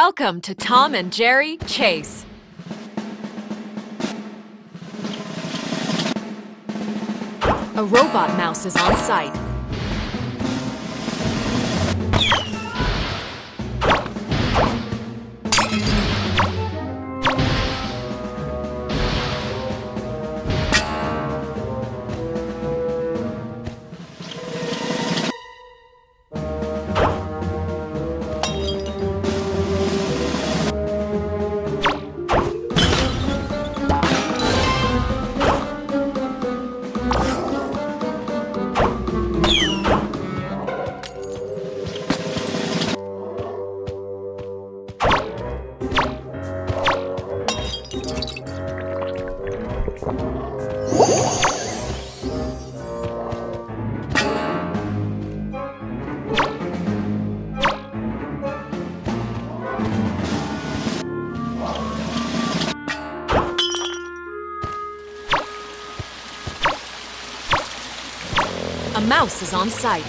Welcome to Tom and Jerry Chase. A robot mouse is on site. Mouse is on site.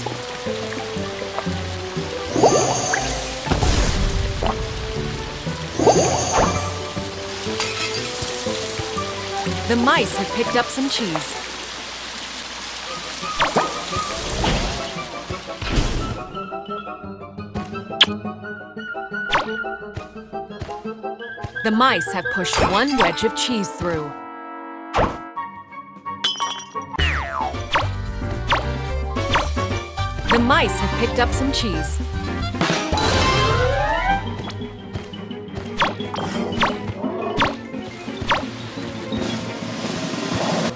The mice have picked up some cheese. The mice have pushed one wedge of cheese through. Mice have picked up some cheese.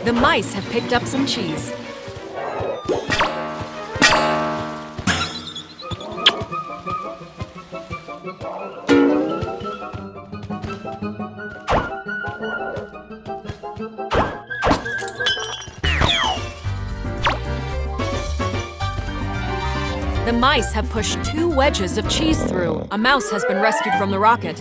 The mice have picked up some cheese. Mice have pushed two wedges of cheese through. A mouse has been rescued from the rocket.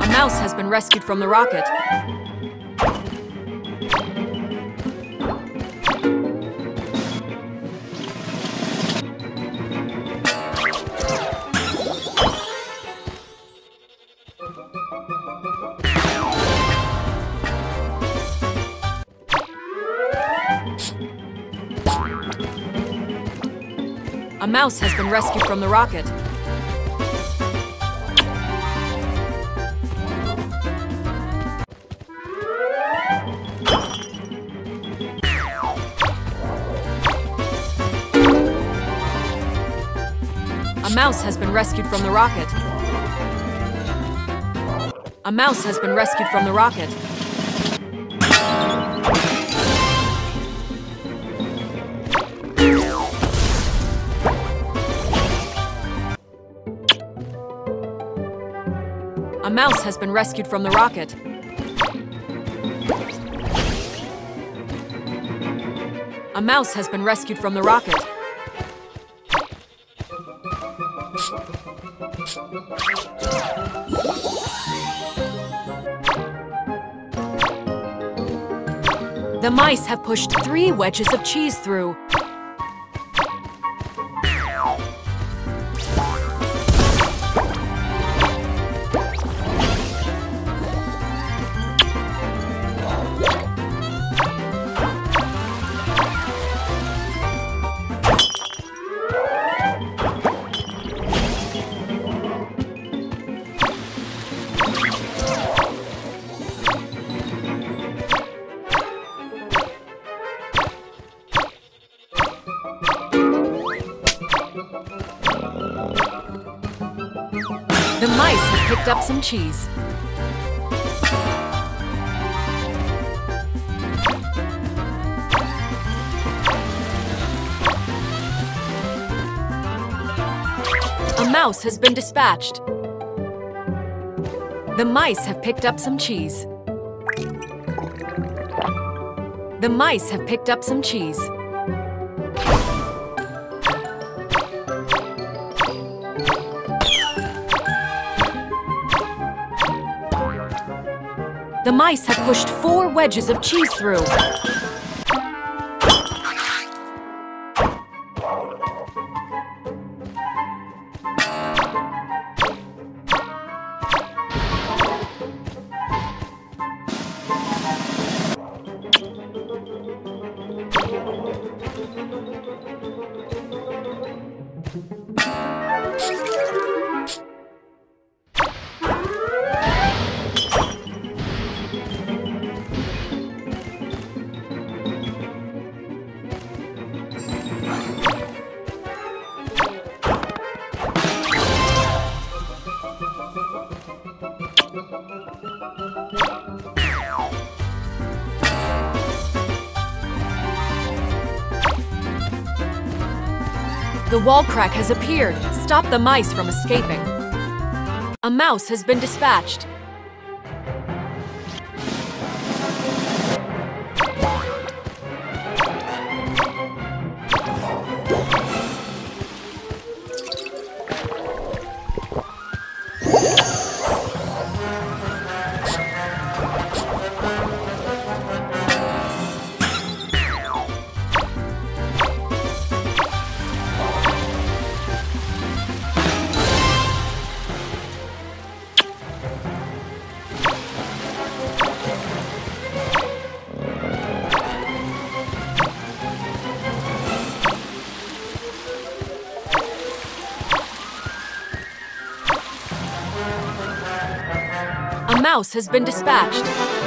A mouse has been rescued from the rocket. A mouse has been rescued from the rocket. A mouse has been rescued from the rocket. A mouse has been rescued from the rocket. Mouse has been rescued from the rocket. A mouse has been rescued from the rocket. The mice have pushed three wedges of cheese through. The mice have picked up some cheese. A mouse has been dispatched. The mice have picked up some cheese. The mice have picked up some cheese. The mice have pushed four wedges of cheese through. The wall crack has appeared. Stop the mice from escaping. A mouse has been dispatched. Mouse has been dispatched.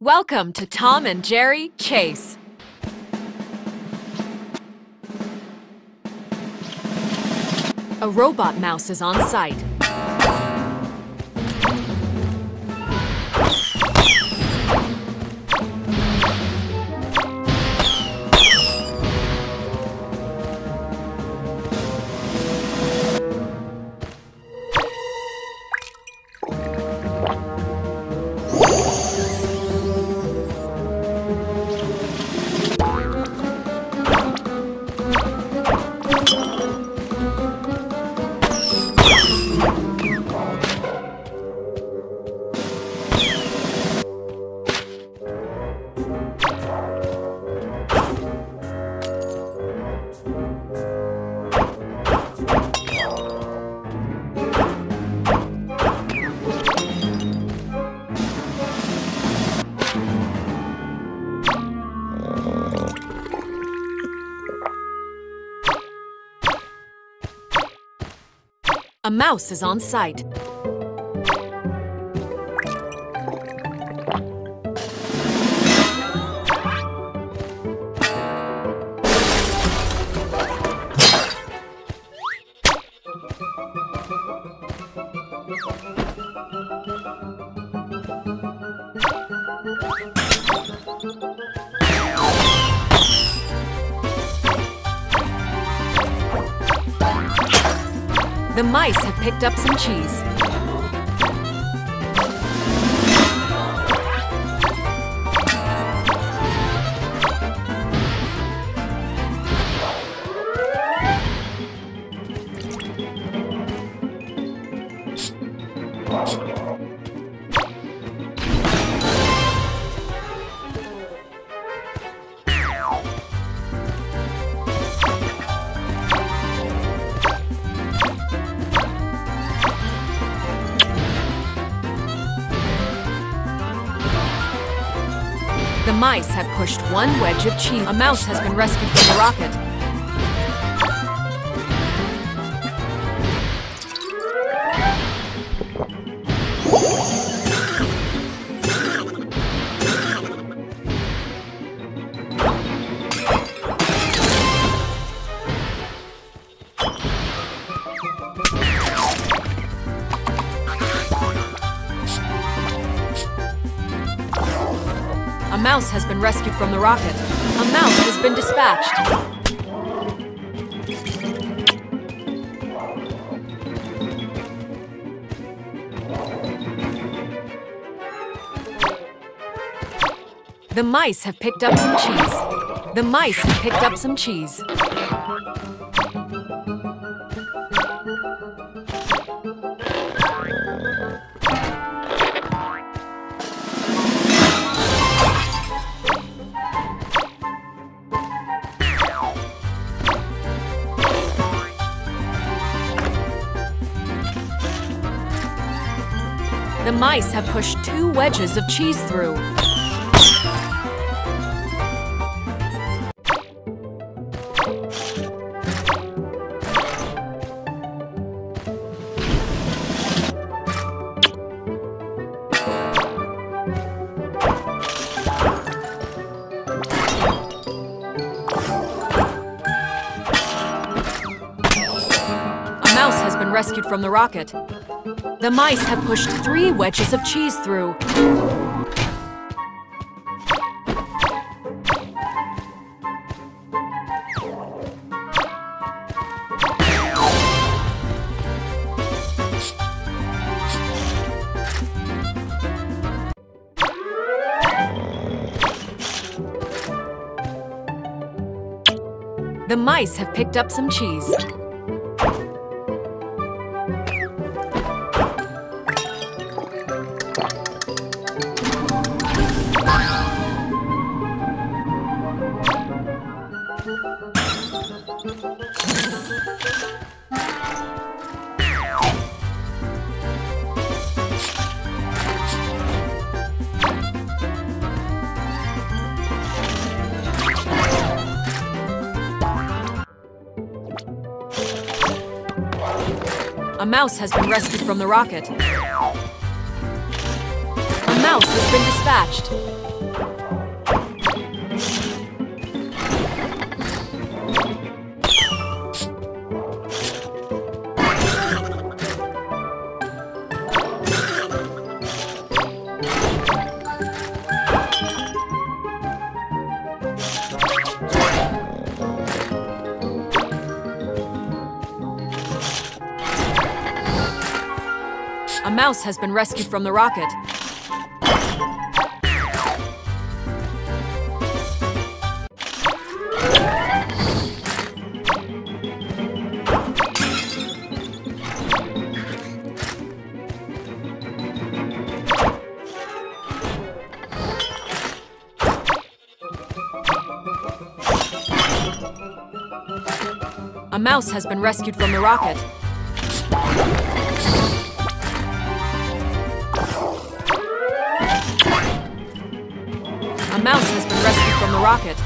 Welcome to Tom and Jerry Chase. A robot mouse is on site. A mouse is on site. The mice have picked up some cheese. Mice have pushed one wedge of cheese. A mouse has been rescued from the rocket. Mouse has been rescued from the rocket. A mouse has been dispatched. The mice have picked up some cheese. The mice have picked up some cheese. Mice have pushed two wedges of cheese through. From the rocket. The mice have pushed three wedges of cheese through. The mice have picked up some cheese. A mouse has been rescued from the rocket. A mouse has been dispatched. Mouse has been rescued from the rocket. A mouse has been rescued from the rocket. Rocket.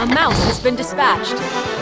A mouse has been dispatched.